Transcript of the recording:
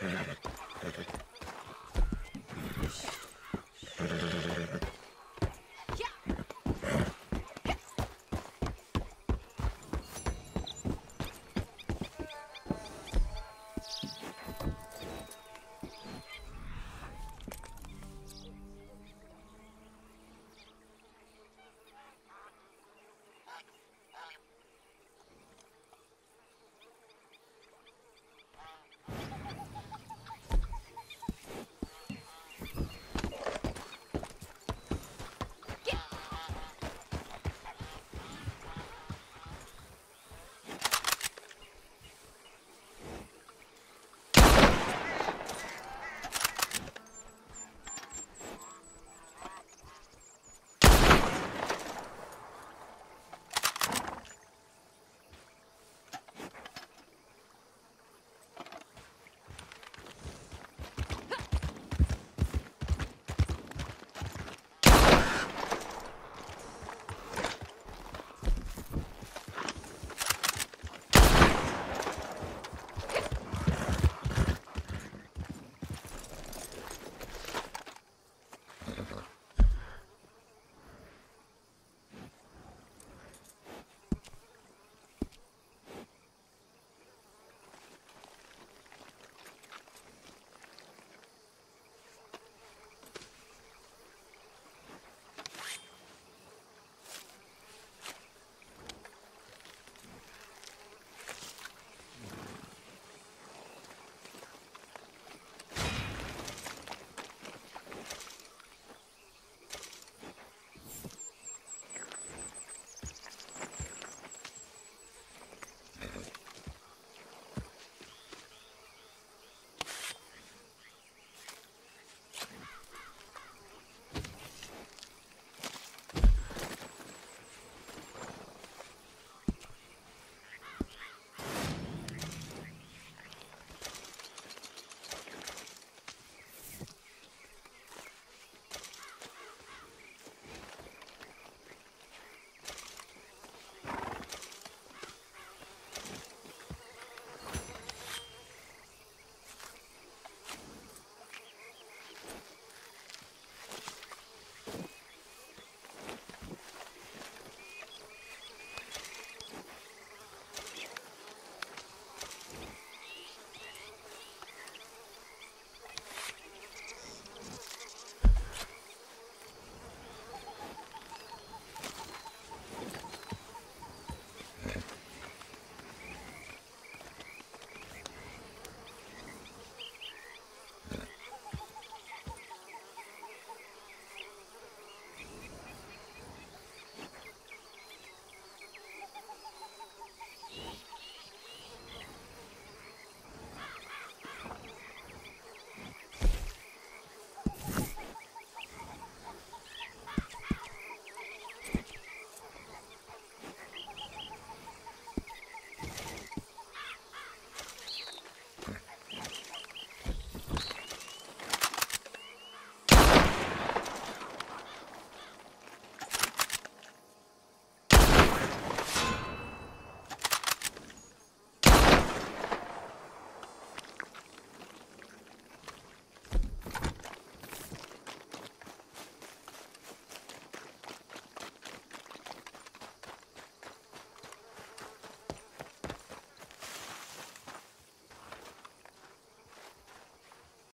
Perfect. Perfect.